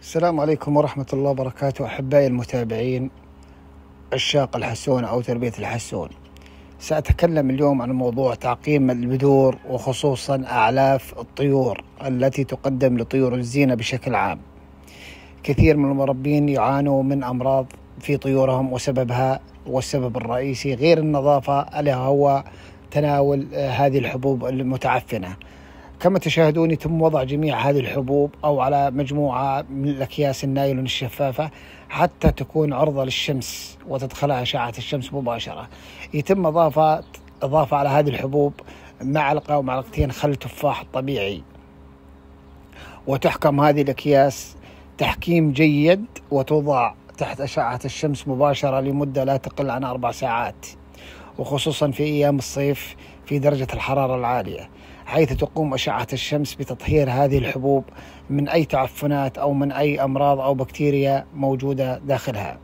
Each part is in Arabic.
السلام عليكم ورحمة الله وبركاته أحبائي المتابعين عشاق الحسون أو تربية الحسون. سأتكلم اليوم عن موضوع تعقيم البذور وخصوصا أعلاف الطيور التي تقدم لطيور الزينة بشكل عام. كثير من المربين يعانوا من أمراض في طيورهم وسببها والسبب الرئيسي غير النظافة ألا هو تناول هذه الحبوب المتعفنة. كما تشاهدون يتم وضع جميع هذه الحبوب أو على مجموعة من الأكياس النايلون الشفافة حتى تكون عرضة للشمس وتدخلها أشعة الشمس مباشرة. يتم إضافة إضافة على هذه الحبوب معلقة أو معلقتين خل تفاح طبيعي. وتحكم هذه الأكياس تحكيم جيد وتوضع تحت أشعة الشمس مباشرة لمدة لا تقل عن أربع ساعات وخصوصا في أيام الصيف في درجة الحرارة العالية حيث تقوم أشعة الشمس بتطهير هذه الحبوب من أي تعفنات أو من أي أمراض أو بكتيريا موجودة داخلها.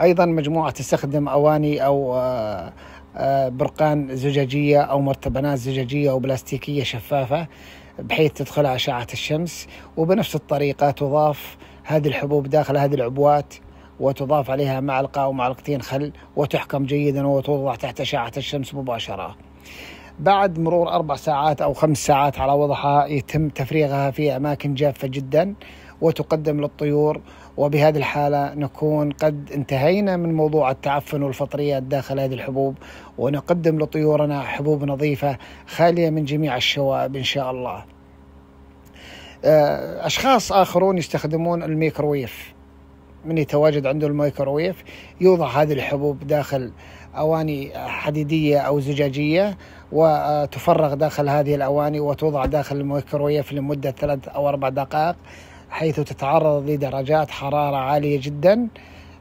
أيضا مجموعة تستخدم أواني أو آه، آه، برقان زجاجية أو مرتبنات زجاجية أو بلاستيكية شفافة بحيث تدخلها أشعة الشمس وبنفس الطريقة تضاف هذه الحبوب داخل هذه العبوات وتضاف عليها معلقة أو معلقتين خل وتحكم جيدا وتوضع تحت أشعة الشمس مباشرة. بعد مرور أربع ساعات أو خمس ساعات على وضعها يتم تفريغها في أماكن جافة جدا وتقدم للطيور وبهذه الحالة نكون قد انتهينا من موضوع التعفن والفطريات داخل هذه الحبوب ونقدم لطيورنا حبوب نظيفة خالية من جميع الشوائب إن شاء الله. أشخاص آخرون يستخدمون الميكروويف. من يتواجد عنده الميكروويف يوضع هذه الحبوب داخل أواني حديدية أو زجاجية وتفرغ داخل هذه الأواني وتوضع داخل الميكروويف لمدة ثلاث أو أربع دقائق حيث تتعرض لدرجات حرارة عالية جدا.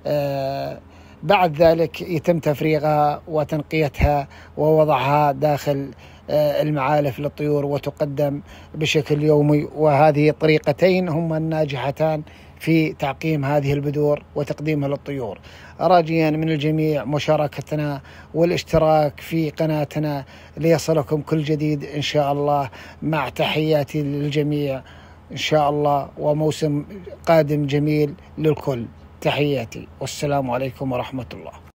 آه، بعد ذلك يتم تفريغها وتنقيتها ووضعها داخل آه، المعالف للطيور وتقدم بشكل يومي. وهذه طريقتين هما الناجحتان في تعقيم هذه البذور وتقديمها للطيور. راجيا من الجميع مشاركتنا والاشتراك في قناتنا ليصلكم كل جديد إن شاء الله. مع تحياتي للجميع إن شاء الله. وموسم قادم جميل للكل. تحياتي. والسلام عليكم ورحمة الله.